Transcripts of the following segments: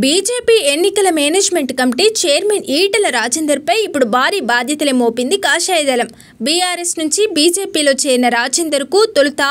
BJP ఎన్నికల management committee chairman Etela రాజేందర్పై ఇప్పుడు భారీ బాధ్యతలే మోపింది కాషాయదళం బీఆర్ఎస్ నుంచి బీజేపీలో చేరిన రాజేందర్కు తొలుత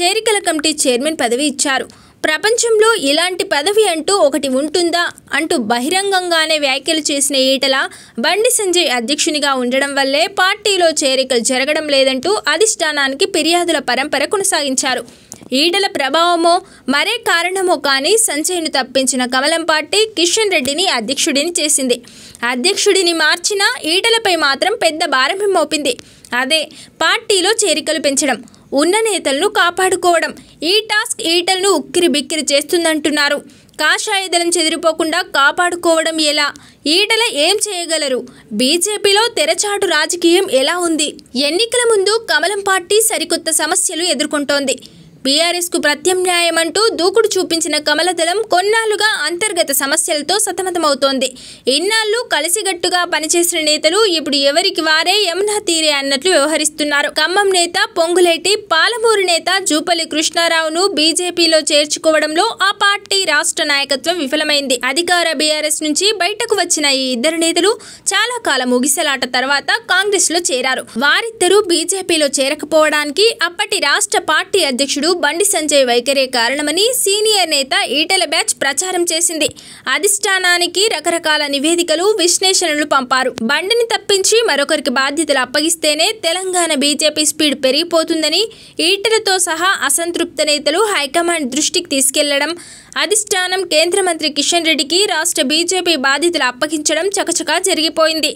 చేరికల కమిటీ చైర్మన్ పదవి ఇచ్చారు. ప్రపంచంలో ఇలాంటి పదవి అంటూ ఒకటి ఉంటుందా? అంటూ బహిరంగంగానే వ్యాఖ్యలు చేసిన ఈటల బండి సంజయ్ అధ్యక్షునిగా ఉండడం వల్లే పార్టీలో చేరికలు జరగడం లేదంటూ అధిష్టానానికి ఫిర్యాదుల పరంపర కొనసాగించారు. ఈటల ప్రభావమో మరే కారణమో కానీ సంజయ్ను తప్పించిన కమలం పార్టీ కిషన్ రెడ్డిని అధ్యక్షుడిని చేసింది. అధ్యక్షుడిని మార్చిన ఈటలపై మాత్రం పెద్ద భారం మోపింది. అదే పార్టీలో చేరికలు పెంచడం ఉన్న నేతలను కాపాడుకోవడం ఈ టాస్క్ ఈటలను ఉక్కిరి బిక్కిరి చేస్తుందంటున్నారు. కాషాయదళం చెదిరిపోకుండా కాపాడుకోవడం ఎలా? ఈటల ఏం చేయగలరు? బీజేపీలో తెరచాటు రాజకీయం ఎలా ఉంది? ఎన్నికల ముందు కమలం పార్టీ సరికొత్త సమస్యలు ఎదుర్కొంటోంది. బీఆర్ఎస్కు ప్రత్యామ్నాయం అంటూ దూకుడు చూపించిన కమలదళం కొన్నాళ్ళుగా అంతర్గత సమస్యలతో సతమతమవుతోంది. ఇన్నాళ్ళు కలిసిగట్టుగా పనిచేసిన నేతలు ఇప్పుడు ఎవరికి వారే యమునా తీరే అన్నట్లు వ్యవహరిస్తున్నారు. ఖమ్మం నేత పొంగులేటి పాలమూరు నేత జూపల్లి కృష్ణారావును బీజేపీలో చేర్చుకోవడంలో ఆ పార్టీ రాష్ట్ర నాయకత్వం విఫలమైంది. అధికార బీఆర్ఎస్ నుంచి బయటకు వచ్చిన ఈ ఇద్దరు నేతలు చాలా కాలం ముగిసలాట తర్వాత కాంగ్రెస్లో చేరారు. వారిద్దరూ బీజేపీలో చేరకపోవడానికి అప్పటి రాష్ట్ర పార్టీ అధ్యక్షుడు బండి సంజయ్ వైఖరే కారణమని సీనియర్ నేత ఈటెల బ్యాచ్ ప్రచారం చేసింది. అధిష్టానానికి రకరకాల నివేదికలు విశ్లేషణలు పంపారు. బండిని తప్పించి మరొకరికి బాధ్యతలు అప్పగిస్తేనే తెలంగాణ బీజేపీ స్పీడ్ పెరిగిపోతుందని ఈటెలతో సహా అసంతృప్త నేతలు హైకమాండ్ దృష్టికి తీసుకెళ్ళడం అధిష్టానం కేంద్ర మంత్రి కిషన్ రెడ్డికి రాష్ట్ర బీజేపీ బాధితులు అప్పగించడం చకచకా జరిగిపోయింది.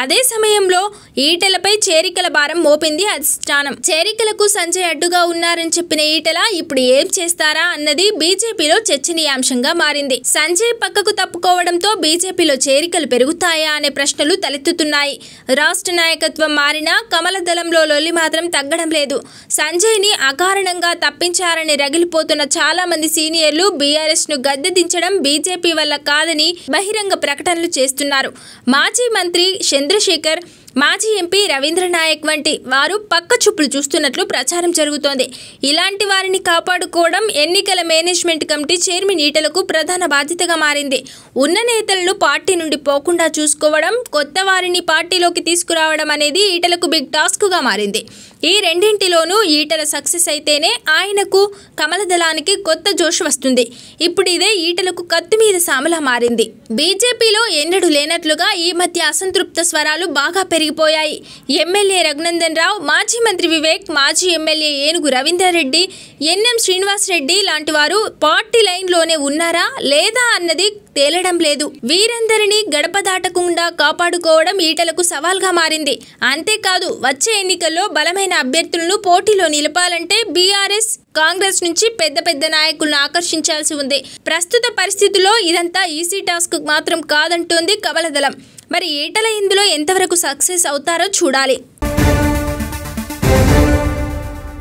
అదే సమయంలో ఈటెలపై చేరికల భారం మోపింది అధిష్టానం. చేరికలకు సంజయ్ అడ్డుగా ఉన్నారని చెప్పిన ఈటెల ఇప్పుడు ఏం చేస్తారా అన్నది బీజేపీలో చర్చనీయాంశంగా మారింది. సంజయ్ పక్కకు తప్పుకోవడంతో బీజేపీలో చేరికలు పెరుగుతాయా అనే ప్రశ్నలు తలెత్తుతున్నాయి. రాష్ట్ర నాయకత్వం మారినా కమల దళంలో లొల్లి మాత్రం తగ్గడం లేదు. సంజయ్ని అకారణంగా తప్పించారని రగిలిపోతున్న చాలా మంది సీనియర్లు బీఆర్ ను గద్దె దించడం బీజేపీ వల్ల కాదని బహిరంగ ప్రకటనలు చేస్తున్నారు. మాజీ మంత్రి చంద్రశేఖర్ మాజీ ఎంపీ రవీంద్ర నాయక్ వంటి వారు పక్క చూపులు చూస్తున్నట్లు ప్రచారం జరుగుతోంది. ఇలాంటి వారిని కాపాడుకోవడం ఎన్నికల మేనేజ్మెంట్ కమిటీ చైర్మన్ ఈటలకు ప్రధాన బాధ్యతగా మారింది. ఉన్న నేతలను పార్టీ నుండి పోకుండా చూసుకోవడం కొత్త వారిని పార్టీలోకి తీసుకురావడం అనేది ఈటలకు బిగ్ టాస్క్గా మారింది. ఈ రెండింటిలోనూ ఈటల సక్సెస్ అయితేనే ఆయనకు కమలదళానికి కొత్త జోష్ వస్తుంది. ఇప్పుడు ఇదే ఈటలకు కత్తి మీద సామలా మారింది. బీజేపీలో ఎన్నడూ లేనట్లుగా ఈ మధ్య అసంతృప్త స్వరాలు బాగా పెరిగి పెరిగిపోయాయి ఎమ్మెల్యే రఘునందన్ రావు మాజీ మంత్రి వివేక్ మాజీ ఎమ్మెల్యే ఏనుగు రవీంద్రారెడ్డి ఎన్ఎం శ్రీనివాసరెడ్డి లాంటి వారు పార్టీ లైన్లోనే ఉన్నారా లేదా అన్నది తేలడం లేదు. వీరందరినీ గడప దాటకుండా కాపాడుకోవడం ఈటలకు సవాల్గా మారింది. అంతేకాదు వచ్చే ఎన్నికల్లో బలమైన అభ్యర్థులను పోటీలో నిలపాలంటే బీఆర్ఎస్ కాంగ్రెస్ నుంచి పెద్ద పెద్ద నాయకులను ఆకర్షించాల్సి ఉంది. ప్రస్తుత పరిస్థితుల్లో ఇదంతా ఈజీ టాస్క్ మాత్రం కాదంటోంది కమలదళం మరి ఏటల ఇందులో ఎంతవరకు సక్సెస్ అవుతారో చూడాలి.